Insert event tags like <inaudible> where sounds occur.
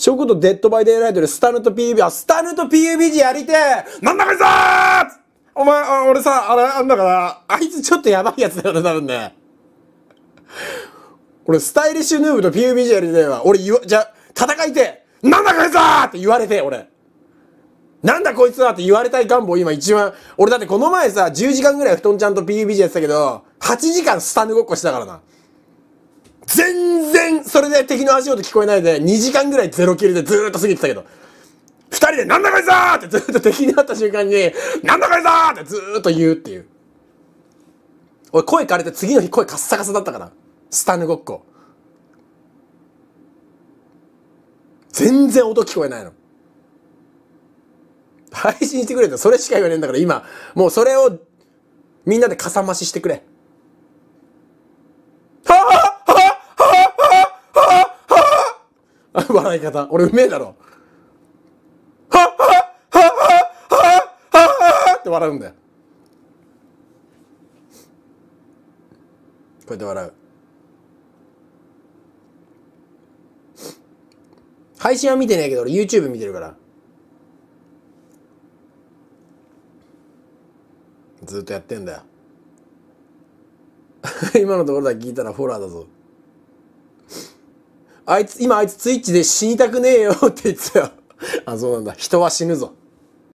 そういうことデッドバイデイライトでスタヌと PUB、あ、スタヌと PUBG やりてえなんだこいつーお前、あ俺さ、あれ、あんだから、あいつちょっとやばいやつだよね、多分ね。俺、スタイリッシュヌーブと PUBG やりてえわ。俺言わ、じゃ、戦いてなんだこいつーって言われて、俺。なんだこいつはって言われたい願望今一番、俺だってこの前さ、10時間ぐらい布団ちゃんと PUBG やってたけど、8時間スタヌごっこしたからな。全然、それで敵の足音聞こえないで、2時間ぐらいゼロキルでずーっと過ぎてたけど、二人で、なんだこいつーってずーっと敵に会った瞬間に、なんだこいつーってずーっと言うっていう。俺声枯れて次の日声カッサカサだったから。スタヌごっこ。全然音聞こえないの。配信してくれってそれしか言わねえんだから今、もうそれをみんなでかさ増ししてくれ。はぁはぁはぁはぁはぁはぁ <laughs> 笑い方。俺うめえだろ。はっはっはっはっはっはっはって笑うんだよ。こうやって笑う。配信は見てねえけど俺 YouTube 見てるから。ずっとやってんだよ。<laughs> 今のところだけ聞いたらフォローだぞ。あいつ、今あいつツイッチで死にたくねえよって言ってたよ。あ、そうなんだ。人は死ぬぞ。